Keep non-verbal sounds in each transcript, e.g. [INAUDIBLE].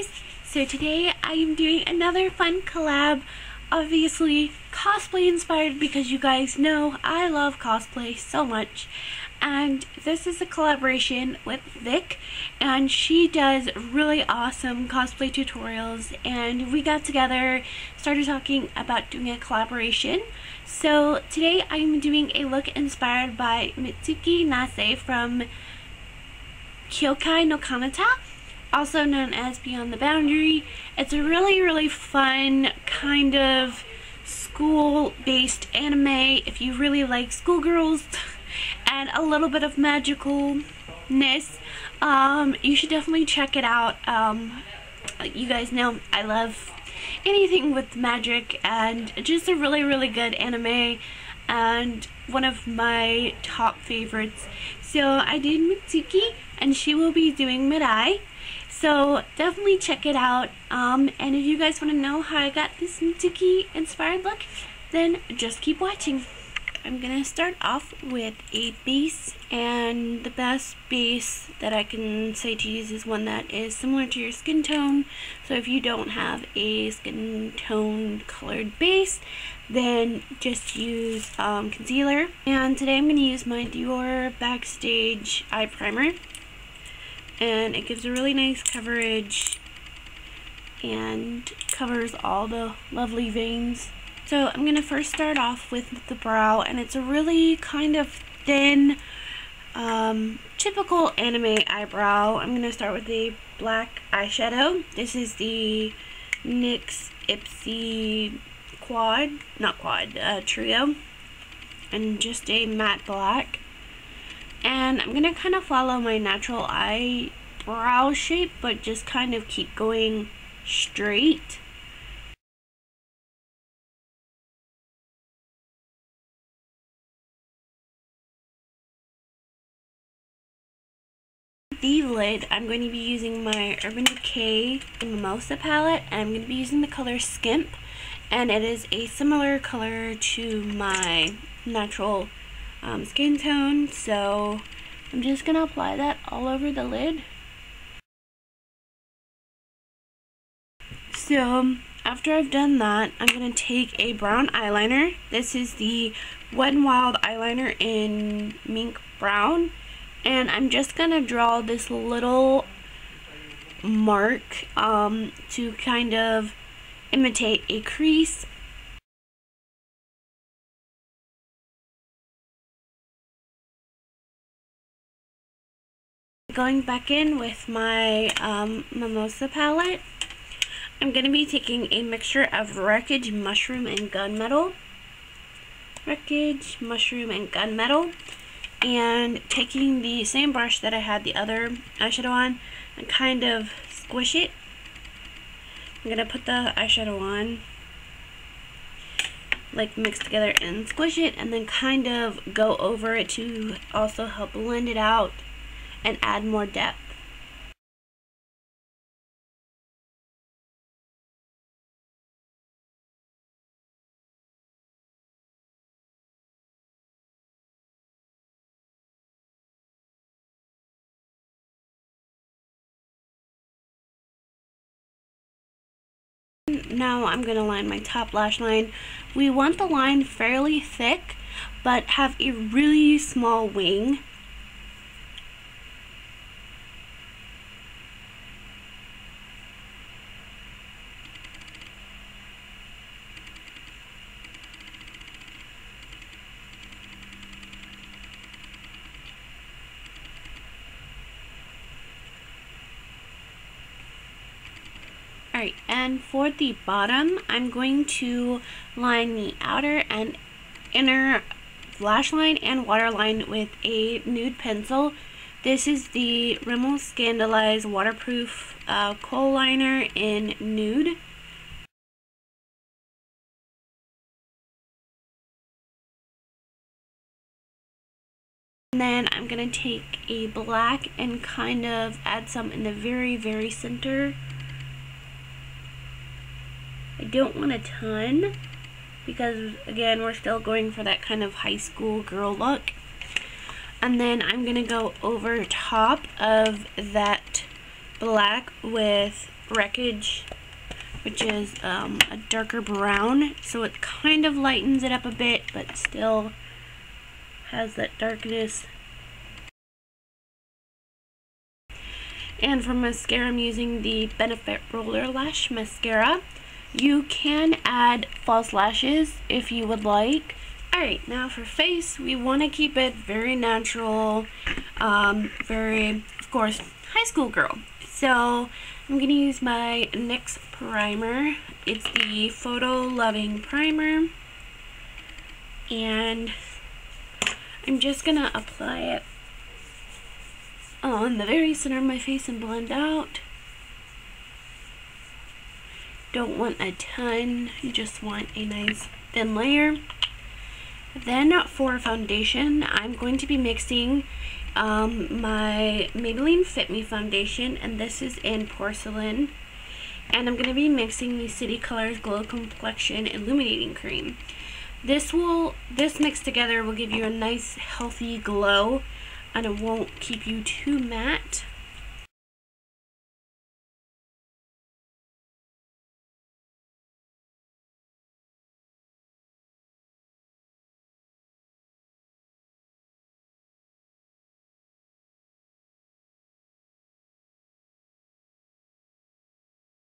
guys! So today I am doing another fun collab, obviously cosplay inspired because you guys know I love cosplay so much. And this is a collaboration with Vic and she does really awesome cosplay tutorials and we got together, started talking about doing a collaboration. So today I'm doing a look inspired by Mitsuki Nase from Kyoukai no Kanata also known as Beyond the Boundary. It's a really, really fun kind of school-based anime if you really like schoolgirls [LAUGHS] and a little bit of magicalness. Um, you should definitely check it out. Um, you guys know I love anything with magic and just a really, really good anime and one of my top favorites. So I did Mitsuki and she will be doing Mirai. So definitely check it out. Um, and if you guys want to know how I got this Mitsuki inspired look, then just keep watching. I'm going to start off with a base and the best base that I can say to use is one that is similar to your skin tone. So if you don't have a skin tone colored base, then just use um, concealer. And today I'm going to use my Dior Backstage Eye Primer and it gives a really nice coverage and covers all the lovely veins. So I'm going to first start off with the brow and it's a really kind of thin um, typical anime eyebrow. I'm going to start with a black eyeshadow. This is the NYX Ipsy Quad, not Quad, uh, Trio and just a matte black. And I'm going to kind of follow my natural eyebrow shape, but just kind of keep going straight. The lid, I'm going to be using my Urban Decay Mimosa palette, and I'm going to be using the color Skimp, and it is a similar color to my natural um, skin tone. So I'm just going to apply that all over the lid. So after I've done that, I'm going to take a brown eyeliner. This is the Wet n Wild eyeliner in Mink Brown. And I'm just to draw this little mark um, to kind of imitate a crease Going back in with my um, Mimosa palette, I'm going to be taking a mixture of Wreckage, Mushroom, and Gunmetal. Wreckage, Mushroom, and Gunmetal. And taking the same brush that I had the other eyeshadow on and kind of squish it. I'm going to put the eyeshadow on like mix together and squish it and then kind of go over it to also help blend it out and add more depth. Now I'm going to line my top lash line. We want the line fairly thick, but have a really small wing Alright, and for the bottom, I'm going to line the outer and inner lash line and waterline with a nude pencil. This is the Rimmel Scandaleyes Waterproof uh, Kohl Liner in Nude. And then I'm going to take a black and kind of add some in the very, very center. I don't want a ton because again we're still going for that kind of high school girl look. And then I'm gonna go over top of that black with wreckage which is um, a darker brown. So it kind of lightens it up a bit but still has that darkness. And for mascara I'm using the Benefit Roller Lash Mascara you can add false lashes if you would like Alright, now for face, we want to keep it very natural, um, very, of course, high school girl. So, I'm going to use my NYX primer. It's the Photo Loving Primer. And I'm just going to apply it on the very center of my face and blend out. Don't want a ton, you just want a nice thin layer. Then for foundation, I'm going to be mixing um, my Maybelline Fit Me foundation, and this is in Porcelain. And I'm going to be mixing the City Colors Glow Complexion Illuminating Cream. This will, this mixed together will give you a nice healthy glow, and it won't keep you too matte.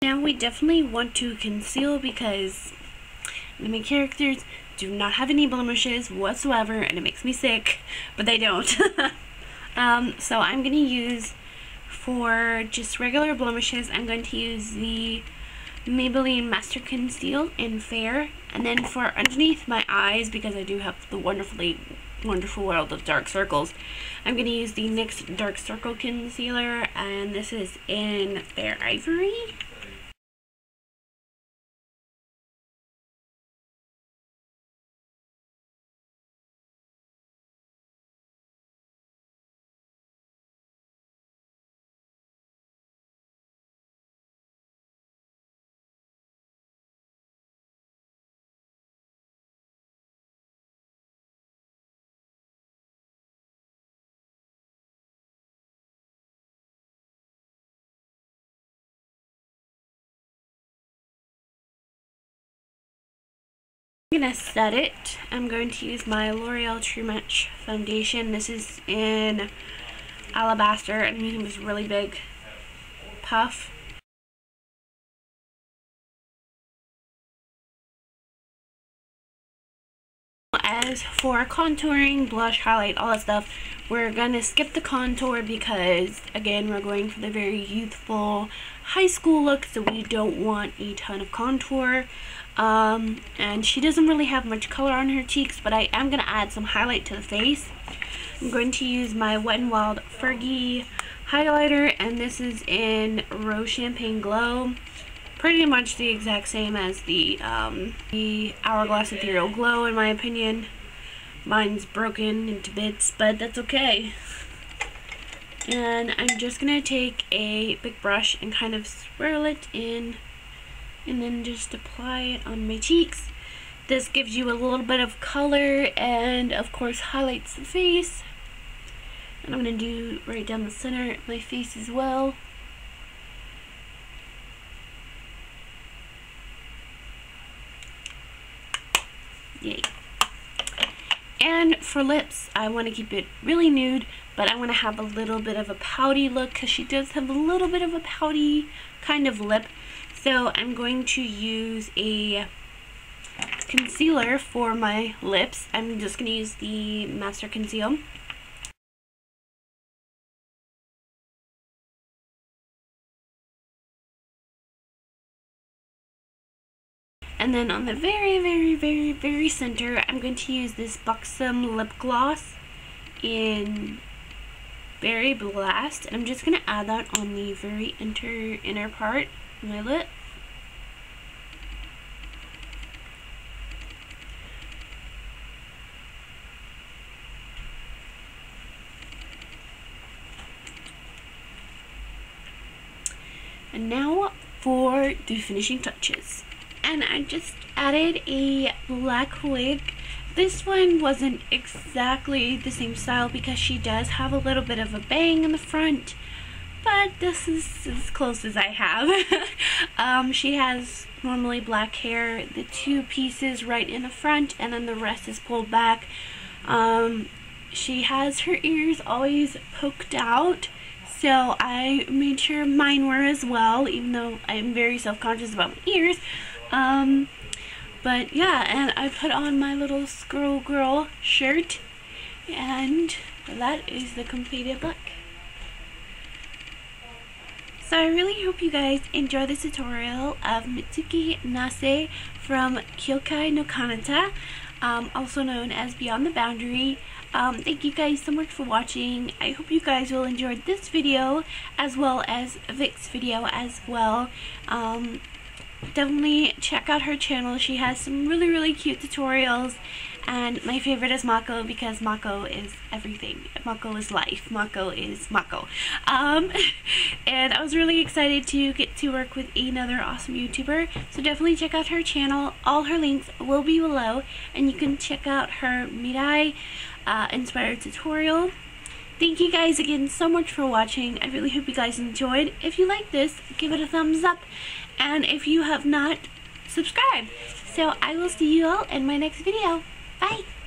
Now we definitely want to conceal because the main characters do not have any blemishes whatsoever and it makes me sick, but they don't. [LAUGHS] um, so I'm going to use, for just regular blemishes, I'm going to use the Maybelline Master Conceal in Fair. And then for underneath my eyes, because I do have the wonderfully wonderful world of dark circles, I'm going to use the NYX Dark Circle Concealer, and this is in Fair Ivory. I'm going to set it. I'm going to use my L'Oreal True Match foundation. This is in Alabaster. I'm using this really big puff. As for contouring, blush, highlight, all that stuff, we're going to skip the contour because, again, we're going for the very youthful high school look, so we don't want a ton of contour. Um, and she doesn't really have much color on her cheeks, but I am going to add some highlight to the face. I'm going to use my Wet n Wild Fergie highlighter, and this is in Rose Champagne Glow. Pretty much the exact same as the, um, the Hourglass Ethereal Glow, in my opinion. Mine's broken into bits, but that's okay. And I'm just going to take a big brush and kind of swirl it in and then just apply it on my cheeks. This gives you a little bit of color and of course highlights the face. And I'm going to do right down the center of my face as well. Yay. And for lips, I want to keep it really nude, but I want to have a little bit of a pouty look because she does have a little bit of a pouty kind of lip. So I'm going to use a concealer for my lips. I'm just going to use the Master Conceal. And then on the very, very, very, very center, I'm going to use this Buxom Lip Gloss in Berry Blast. And I'm just going to add that on the very inner, inner part my lip. And now for the finishing touches. And I just added a black wig. This one wasn't exactly the same style because she does have a little bit of a bang in the front but this is as close as I have. [LAUGHS] um, she has normally black hair, the two pieces right in the front, and then the rest is pulled back. Um, she has her ears always poked out, so I made sure mine were as well, even though I'm very self-conscious about my ears. Um, but yeah, and I put on my little Squirrel Girl shirt, and that is the completed look. So I really hope you guys enjoy this tutorial of Mitsuki Nase from Kyoukai no Kanata, um, also known as Beyond the Boundary. Um, thank you guys so much for watching. I hope you guys will enjoy this video as well as Vic's video as well. Um, definitely check out her channel. She has some really, really cute tutorials and my favorite is Mako because Mako is everything. Mako is life. Mako is Mako. Um, [LAUGHS] and I was really excited to get to work with another awesome YouTuber. So definitely check out her channel. All her links will be below. And you can check out her Mirai uh, inspired tutorial. Thank you guys again so much for watching. I really hope you guys enjoyed. If you like this, give it a thumbs up. And if you have not, subscribe. So I will see you all in my next video. バイ